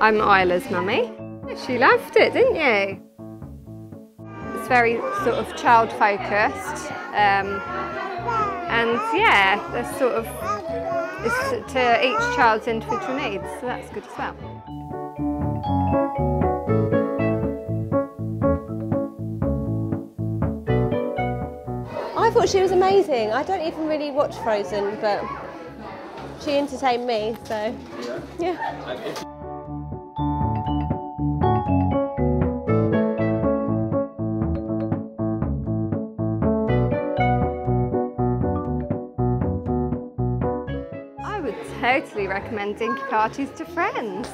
I'm Isla's mummy. She loved it, didn't you? It's very sort of child focused. Um, and yeah, there's sort of it's to each child's individual needs, so that's good as well. I thought she was amazing. I don't even really watch Frozen, but she entertained me, so yeah. I totally recommend Dinky Parties to friends.